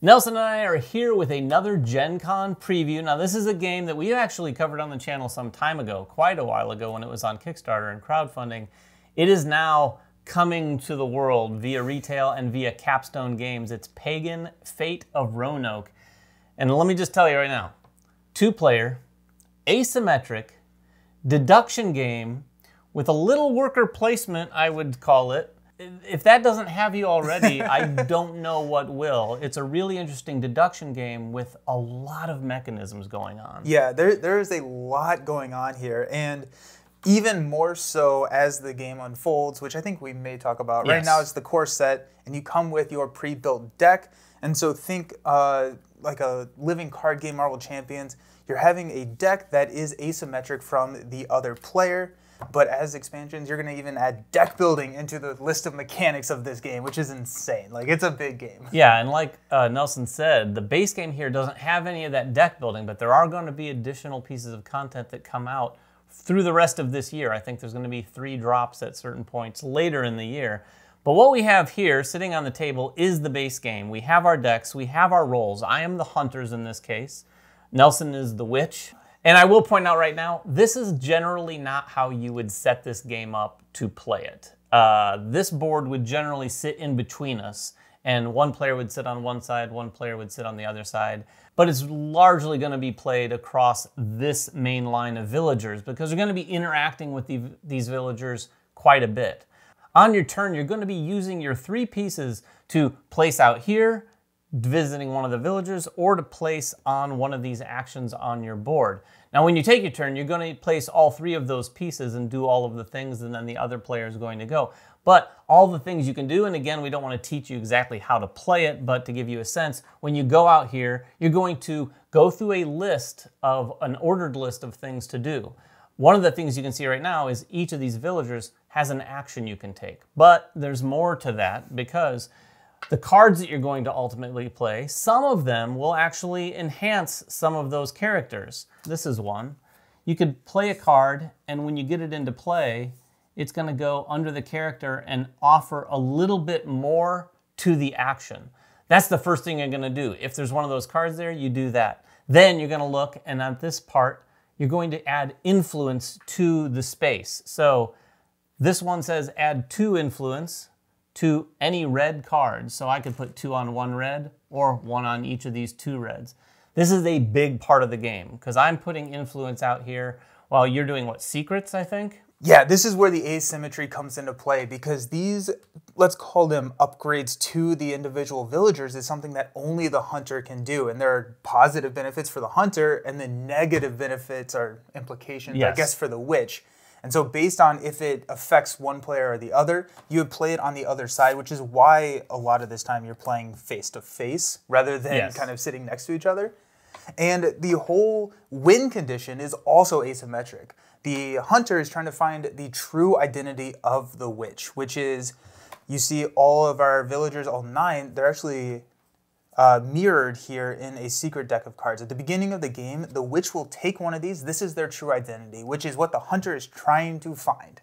Nelson and I are here with another Gen Con preview. Now, this is a game that we actually covered on the channel some time ago, quite a while ago when it was on Kickstarter and crowdfunding. It is now coming to the world via retail and via Capstone Games. It's Pagan Fate of Roanoke. And let me just tell you right now two player, asymmetric, deduction game with a little worker placement, I would call it if that doesn't have you already, I don't know what will. It's a really interesting deduction game with a lot of mechanisms going on. Yeah, there, there is a lot going on here. And even more so as the game unfolds, which I think we may talk about. Yes. Right now, it's the core set, and you come with your pre built deck. And so think uh, like a living card game, Marvel Champions. You're having a deck that is asymmetric from the other player. But as expansions, you're going to even add deck building into the list of mechanics of this game, which is insane. Like, it's a big game. Yeah, and like uh, Nelson said, the base game here doesn't have any of that deck building, but there are going to be additional pieces of content that come out through the rest of this year. I think there's going to be three drops at certain points later in the year. But what we have here sitting on the table is the base game. We have our decks, we have our roles. I am the hunters in this case. Nelson is the witch. And I will point out right now, this is generally not how you would set this game up to play it. Uh, this board would generally sit in between us, and one player would sit on one side, one player would sit on the other side. But it's largely going to be played across this main line of villagers because you're going to be interacting with the, these villagers quite a bit. On your turn, you're going to be using your three pieces to place out here, visiting one of the villagers or to place on one of these actions on your board. Now when you take your turn, you're going to place all three of those pieces and do all of the things and then the other player is going to go. But all the things you can do, and again, we don't want to teach you exactly how to play it, but to give you a sense, when you go out here, you're going to go through a list of an ordered list of things to do. One of the things you can see right now is each of these villagers has an action you can take. But there's more to that because the cards that you're going to ultimately play, some of them will actually enhance some of those characters. This is one. You could play a card, and when you get it into play, it's going to go under the character and offer a little bit more to the action. That's the first thing you're going to do. If there's one of those cards there, you do that. Then you're going to look, and at this part, you're going to add influence to the space. So this one says add two influence to any red cards. So I could put two on one red or one on each of these two reds. This is a big part of the game because I'm putting influence out here while you're doing what, secrets, I think? Yeah, this is where the asymmetry comes into play because these, let's call them upgrades to the individual villagers, is something that only the hunter can do. And there are positive benefits for the hunter, and the negative benefits are implications, yes. I guess, for the witch. And so, based on if it affects one player or the other, you would play it on the other side, which is why a lot of this time you're playing face to face rather than yes. kind of sitting next to each other. And the whole win condition is also asymmetric. The hunter is trying to find the true identity of the witch, which is you see all of our villagers, all nine, they're actually uh, mirrored here in a secret deck of cards. At the beginning of the game, the witch will take one of these. This is their true identity, which is what the hunter is trying to find.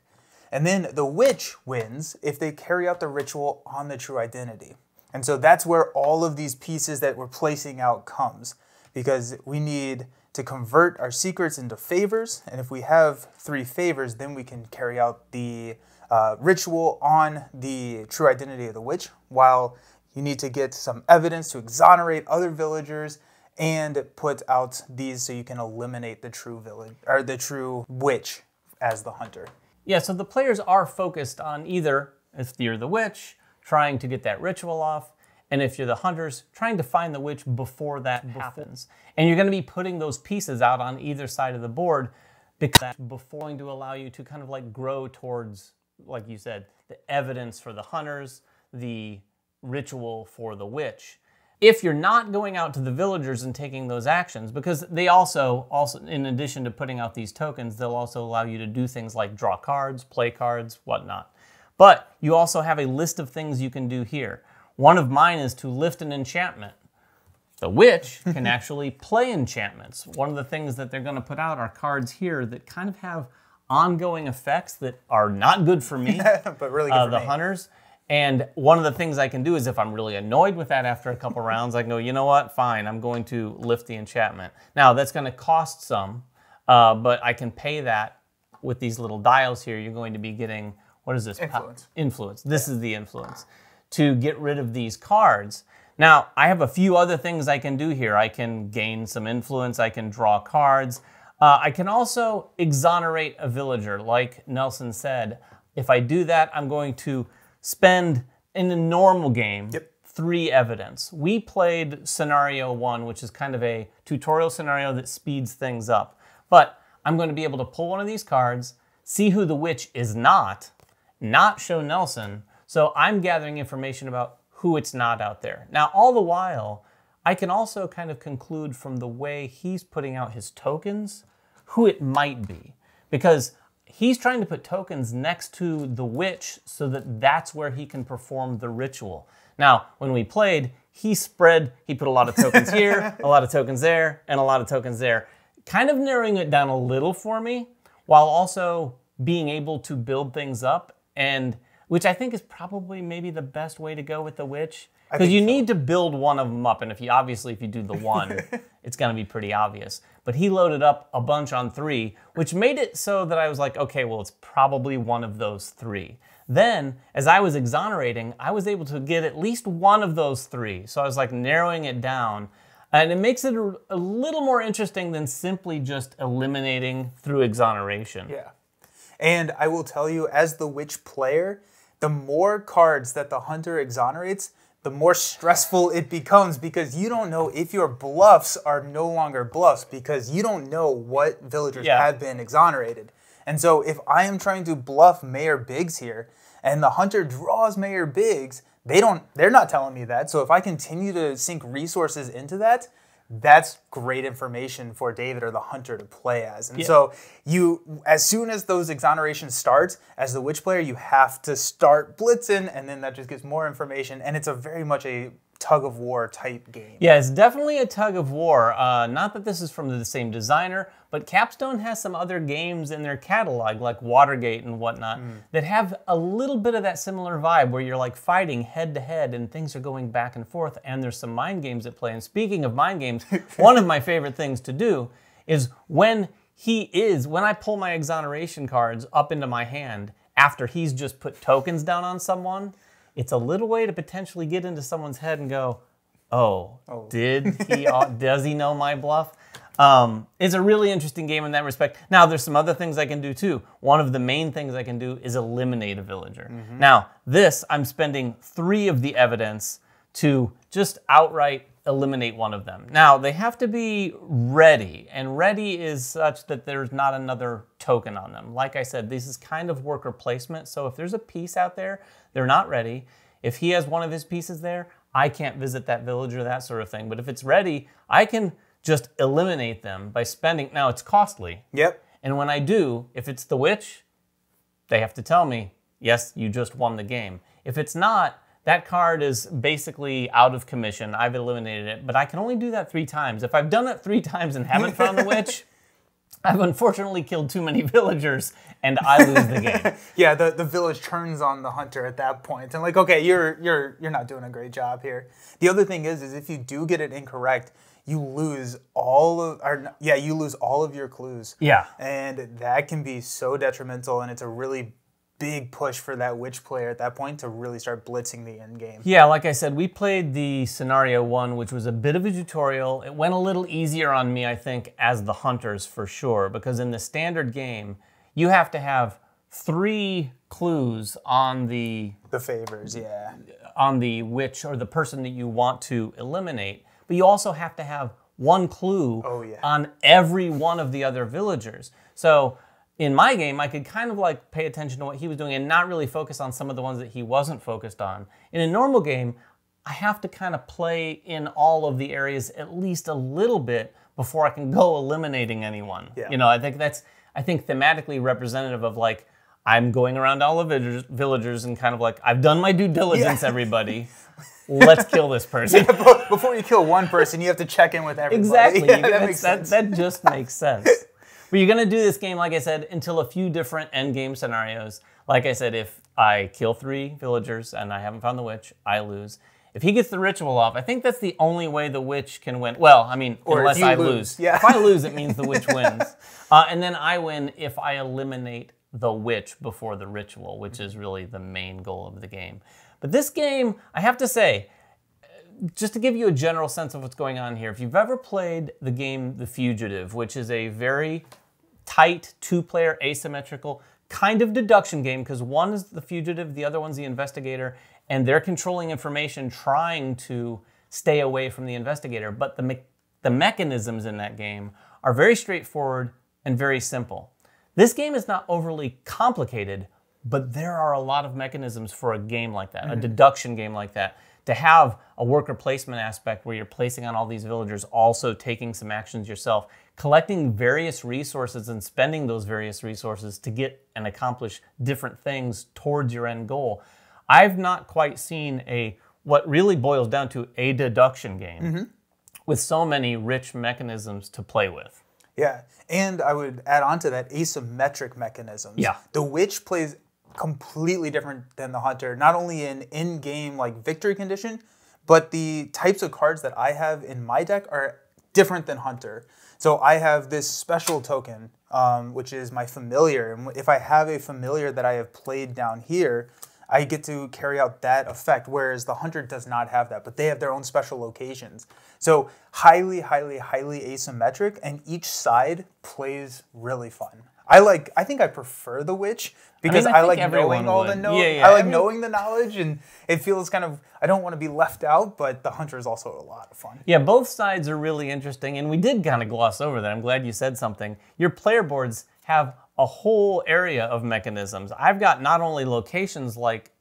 And then the witch wins if they carry out the ritual on the true identity. And so that's where all of these pieces that we're placing out comes because we need to convert our secrets into favors. And if we have three favors, then we can carry out the uh, ritual on the true identity of the witch while you need to get some evidence to exonerate other villagers and put out these so you can eliminate the true village or the true witch as the hunter. Yeah, so the players are focused on either if you're the witch, trying to get that ritual off, and if you're the hunters, trying to find the witch before that before. happens. And you're going to be putting those pieces out on either side of the board because that's before to allow you to kind of like grow towards, like you said, the evidence for the hunters, the ritual for the witch. If you're not going out to the villagers and taking those actions, because they also, also in addition to putting out these tokens, they'll also allow you to do things like draw cards, play cards, whatnot. But you also have a list of things you can do here. One of mine is to lift an enchantment. The witch can actually play enchantments. One of the things that they're going to put out are cards here that kind of have ongoing effects that are not good for me, but really good uh, for the me. hunters And one of the things I can do is if I'm really annoyed with that after a couple rounds, I can go, you know what, fine, I'm going to lift the enchantment. Now, that's going to cost some, uh, but I can pay that with these little dials here. You're going to be getting, what is this? Influence. influence. This is the influence to get rid of these cards. Now, I have a few other things I can do here. I can gain some influence, I can draw cards. Uh, I can also exonerate a villager, like Nelson said. If I do that, I'm going to spend in the normal game Yep. three evidence. We played scenario one, which is kind of a tutorial scenario that speeds things up. But I'm going to be able to pull one of these cards, see who the witch is not, not show Nelson. So I'm gathering information about who it's not out there. Now, all the while, I can also kind of conclude from the way he's putting out his tokens who it might be. Because he's trying to put tokens next to the witch so that that's where he can perform the ritual. Now, when we played, he spread, he put a lot of tokens here, a lot of tokens there, and a lot of tokens there, kind of narrowing it down a little for me while also being able to build things up and which I think is probably maybe the best way to go with the witch because you so. need to build one of them up and if you obviously if you do the one it's going to be pretty obvious but he loaded up a bunch on 3 which made it so that I was like okay well it's probably one of those 3 then as I was exonerating I was able to get at least one of those 3 so I was like narrowing it down and it makes it a, a little more interesting than simply just eliminating through exoneration. Yeah. And I will tell you, as the witch player, the more cards that the hunter exonerates, the more stressful it becomes because you don't know if your bluffs are no longer bluffs because you don't know what villagers Yeah. have been exonerated. And so if I am trying to bluff Mayor Biggs here and the hunter draws Mayor Biggs, they don't they're not telling me that. So if I continue to sink resources into that, that's great information for David or the hunter to play as. And so you as soon as those exonerations start, as the witch player, you have to start blitzing and then that just gives more information. And it's a very much a tug of war type game. Yeah, it's definitely a tug of war. Uh, not that this is from the same designer, but Capstone has some other games in their catalog, like Watergate and whatnot, that have a little bit of that similar vibe where you're like fighting head to head and things are going back and forth, and there's some mind games at play. And speaking of mind games, one of my favorite things to do is when he is, when I pull my exoneration cards up into my hand after he's just put tokens down on someone, it's a little way to potentially get into someone's head and go, oh, did he, does he know my bluff? Um, it's a really interesting game in that respect. Now, there's some other things I can do too. One of the main things I can do is eliminate a villager. Now, this, I'm spending three of the evidence to just outright eliminate one of them. Now, they have to be ready, and ready is such that there's not another token on them. Like I said, this is kind of worker placement, so if there's a piece out there, they're not ready. If he has one of his pieces there, I can't visit that villager, or that sort of thing. But if it's ready, I can just eliminate them by spending. Now, it's costly. Yep. And when I do, if it's the witch, they have to tell me, yes, you just won the game. If it's not, that card is basically out of commission. I've eliminated it, but I can only do that three times. If I've done it three times and haven't found the witch, I've unfortunately killed too many villagers and I lose the game. Yeah, the, the village turns on the hunter at that point and like, okay, you're you're you're not doing a great job here. The other thing is is if you do get it incorrect, you lose all of or yeah, you lose all of your clues. Yeah. And that can be so detrimental and it's a really big push for that witch player at that point to really start blitzing the end game. Yeah, like I said, we played the scenario one, which was a bit of a tutorial. It went a little easier on me, I think, as the hunters for sure, because in the standard game, you have to have three clues on the The favors, yeah. on the witch or the person that you want to eliminate, but you also have to have one clue Oh, yeah. on every one of the other villagers. So in my game, I could kind of like pay attention to what he was doing and not really focus on some of the ones that he wasn't focused on. In a normal game, I have to kind of play in all of the areas at least a little bit before I can go eliminating anyone. Yeah. You know, I think that's I think thematically representative of like I'm going around all the villagers, villagers and kind of like I've done my due diligence, everybody. Let's kill this person. Before you kill one person, you have to check in with everybody. Exactly. Yeah, that that, that just makes sense. But you're going to do this game, like I said, until a few different end game scenarios. Like I said, if I kill three villagers and I haven't found the witch, I lose. If he gets the ritual off, I think that's the only way the witch can win. Well, I mean, Or unless I lose, lose. yeah. If I lose, it means the witch wins. Uh, and then I win if I eliminate the witch before the ritual, which is really the main goal of the game. But this game, I have to say, just to give you a general sense of what's going on here, if you've ever played the game The Fugitive, which is a very tight two player asymmetrical kind of deduction game, because one is the fugitive, the other one's the investigator, and they're controlling information trying to stay away from the investigator. But the, me- the mechanisms in that game are very straightforward and very simple. This game is not overly complicated, but there are a lot of mechanisms for a game like that, a mm-hmm. deduction game like that. To have a worker placement aspect where you're placing on all these villagers, also taking some actions yourself, collecting various resources and spending those various resources to get and accomplish different things towards your end goal. I've not quite seen a what really boils down to a deduction game mm-hmm. with so many rich mechanisms to play with. Yeah, and I would add on to that asymmetric mechanisms. Yeah. The witch plays completely different than the hunter, not only in in-game like victory condition, but the types of cards that I have in my deck are different than hunter. So I have this special token, um, which is my familiar, and if I have a familiar that I have played down here. I get to carry out that effect, whereas the hunter does not have that, but they have their own special locations. So highly, highly, highly asymmetric, and each side plays really fun. I like. I think I prefer the witch because I I, think like knowing all the know. Yeah, yeah, I like I mean- knowing the knowledge, and it feels kind of. I don't want to be left out, but the hunter is also a lot of fun. Yeah, both sides are really interesting, and we did kind of gloss over that. I'm glad you said something. Your player boards have a whole area of mechanisms. I've got not only locations like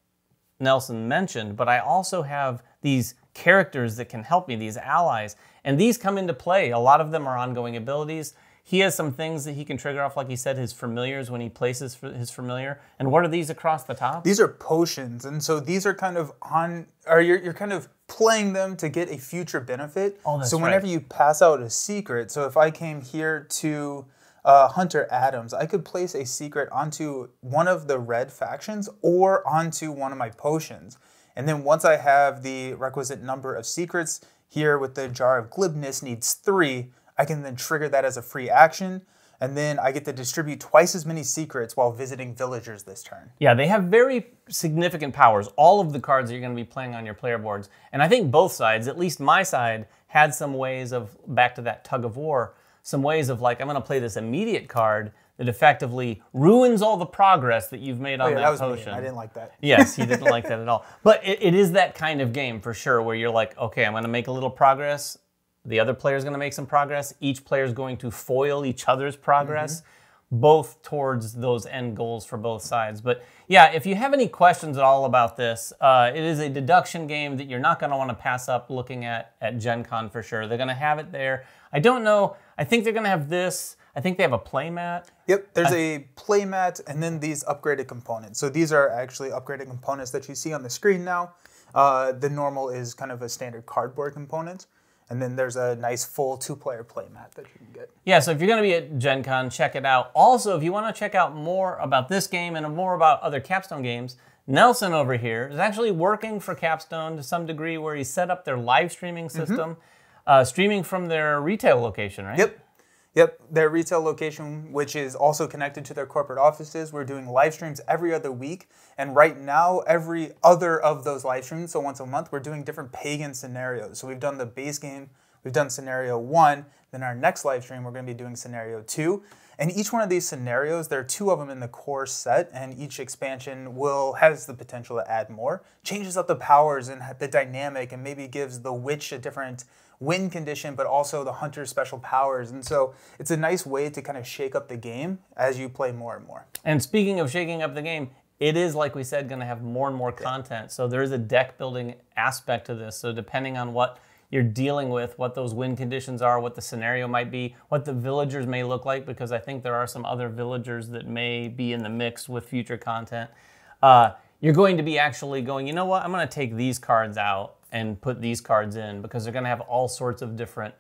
Nelson mentioned, but I also have these characters that can help me, these allies, and these come into play. A lot of them are ongoing abilities. He has some things that he can trigger off, like he said, his familiars when he places his familiar. And what are these across the top? These are potions, and so these are kind of on, or you're, you're kind of playing them to get a future benefit. Oh, that's so whenever right. you pass out a secret, so if I came here to uh, Hunter Adams, I could place a secret onto one of the red factions or onto one of my potions. And then once I have the requisite number of secrets, here with the Jar of Glibness needs three, I can then trigger that as a free action. And then I get to distribute twice as many secrets while visiting villagers this turn. Yeah, they have very significant powers. All of the cards that you're going to be playing on your player boards. And I think both sides, at least my side, had some ways of, back to that tug of war, some ways of like, I'm going to play this immediate card that effectively ruins all the progress that you've made oh, on Oh, yeah, that, that was potion. I didn't like that. yes, he didn't like that at all. But it, it is that kind of game for sure, where you're like, okay, I'm going to make a little progress. The other player's going to make some progress. Each player's going to foil each other's progress, both towards those end goals for both sides. But yeah, if you have any questions at all about this, uh, it is a deduction game that you're not going to want to pass up looking at at Gen Con for sure. They're going to have it there. I don't know. I think they're going to have this. I think they have a playmat. Yep, there's a playmat and then these upgraded components. So these are actually upgraded components that you see on the screen now. Uh, the normal is kind of a standard cardboard component. And then there's a nice full two-player playmat that you can get. Yeah, so if you're going to be at Gen Con, check it out. Also, if you want to check out more about this game and more about other Capstone games, Nelson over here is actually working for Capstone to some degree where he set up their live streaming system, uh, streaming from their retail location, right? Yep. Yep, their retail location, which is also connected to their corporate offices. We're doing live streams every other week. And right now, every other of those live streams, so once a month, we're doing different pagan scenarios. So we've done the base game, we've done scenario one, then our next live stream, we're going to be doing scenario two. And each one of these scenarios, there are two of them in the core set, and each expansion will has the potential to add more. Changes up the powers and the dynamic, and maybe gives the witch a different win condition, but also the hunter's special powers. And so it's a nice way to kind of shake up the game as you play more and more. And speaking of shaking up the game, it is, like we said, going to have more and more content. So there is a deck building aspect to this. So depending on what you're dealing with, what those wind conditions are, what the scenario might be, what the villagers may look like, because I think there are some other villagers that may be in the mix with future content. Uh, you're going to be actually going, you know what, I'm going to take these cards out and put these cards in because they're going to have all sorts of different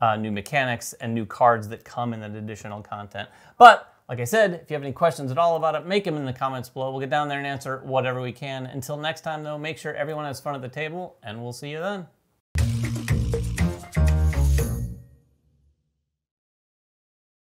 uh, new mechanics and new cards that come in that additional content. But Like I said, if you have any questions at all about it, make them in the comments below. We'll get down there and answer whatever we can. Until next time, though, make sure everyone has fun at the table, and we'll see you then.